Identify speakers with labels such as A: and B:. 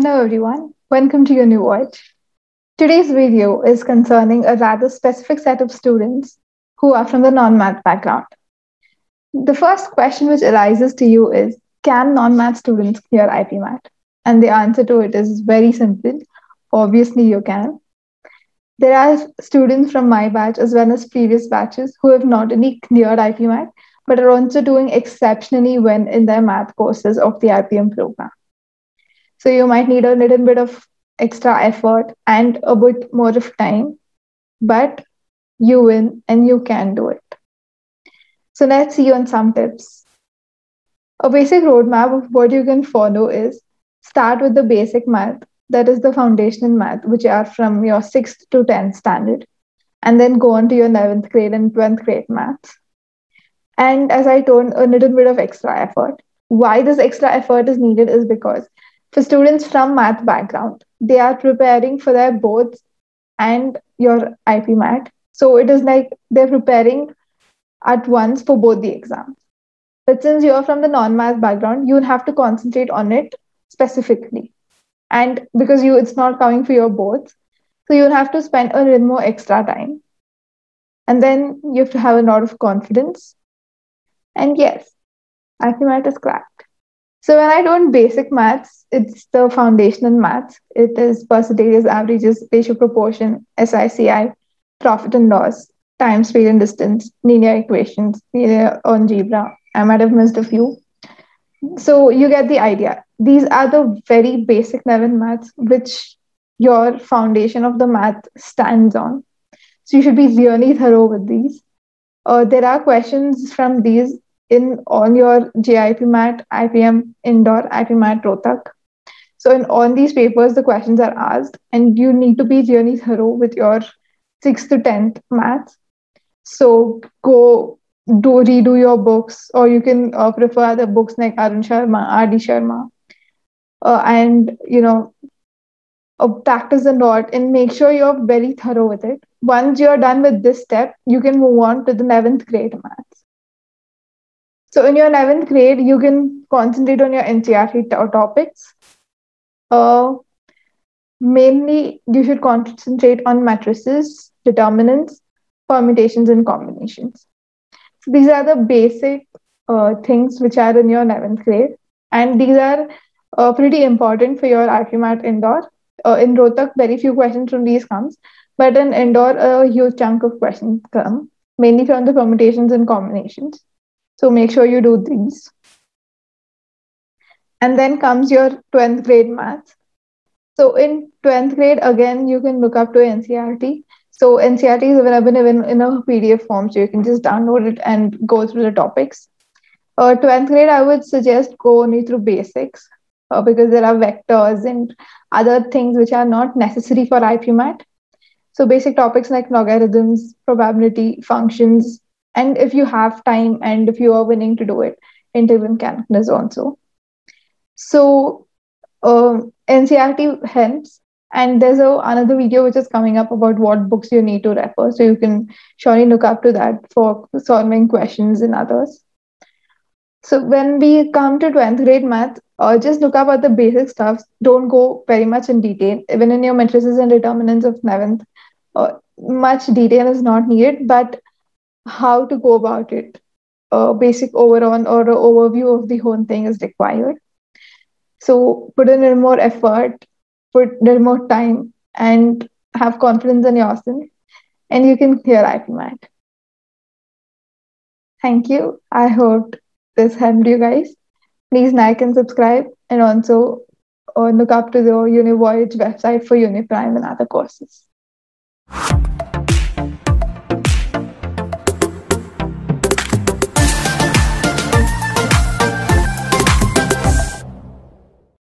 A: Hello everyone, welcome to your new watch. Today's video is concerning a rather specific set of students who are from the non-math background. The first question which arises to you is, can non-math students clear IPMAT? And the answer to it is very simple. Obviously you can. There are students from my batch as well as previous batches who have not only cleared IPMAT, but are also doing exceptionally well in their math courses of the IPM program. So you might need a little bit of extra effort and a bit more of time, but you win and you can do it. So let's see on some tips. A basic roadmap of what you can follow is start with the basic math, that is the foundational math, which are from your 6th to 10th standard, and then go on to your 11th grade and 12th grade maths. And as I told, a little bit of extra effort. Why this extra effort is needed is because students from math background, they are preparing for their boards and your IPMAT. So it is like they're preparing at once for both the exams. But since you're from the non-math background, you'll have to concentrate on it specifically. And because you it's not coming for your boards, so you'll have to spend a little more extra time. And then you have to have a lot of confidence. And yes, IPMAT is cracked. So when I don't basic maths, it's the foundational maths. It is percentages, averages, ratio proportion, SICI, profit and loss, time, speed and distance, linear equations, linear algebra. I might have missed a few. So you get the idea. These are the very basic level maths which your foundation of the math stands on. So you should be really thorough with these. Uh, there are questions from these in all your JIPMAT, IPM Indore, IPMAT Rohtak. So in all these papers, the questions are asked, and you need to be really thorough with your sixth to tenth maths. So go do redo your books, or you can uh, prefer other books like Arun Sharma, R.D. Sharma, uh, and you know uh, practice a lot and make sure you're very thorough with it. Once you're done with this step, you can move on to the 11th grade maths. So in your 11th grade, you can concentrate on your NCERT topics. Uh, mainly, you should concentrate on matrices, determinants, permutations, and combinations. So these are the basic uh, things which are in your 11th grade. And these are uh, pretty important for your IPMAT Indore. Uh, in Rohtak, very few questions from these comes, but in Indore, a huge chunk of questions come, mainly from the permutations and combinations. So make sure you do these. And then comes your 12th grade math. So in 12th grade, again, you can look up to NCERT. So NCERT is available in, in a PDF form, so you can just download it and go through the topics. Uh, 12th grade, I would suggest go only through basics uh, because there are vectors and other things which are not necessary for IPMAT. So basic topics like logarithms, probability, functions, and if you have time and if you are willing to do it, integral calculus also. So um, NCERT helps. And there's a, another video which is coming up about what books you need to refer. So you can surely look up to that for solving questions in others. So when we come to 12th grade math, uh, just look up at the basic stuff. Don't go very much in detail. Even in your matrices and determinants of 11th, uh, much detail is not needed, but how to go about it. A basic overall or overview of the whole thing is required. So put in more effort, put little more time, and have confidence in yourself, and you can clear IPMAT. Thank you. I hope this helped you guys. Please like and subscribe, and also uh, look up to the UniVoyage website for UniPrime and other courses.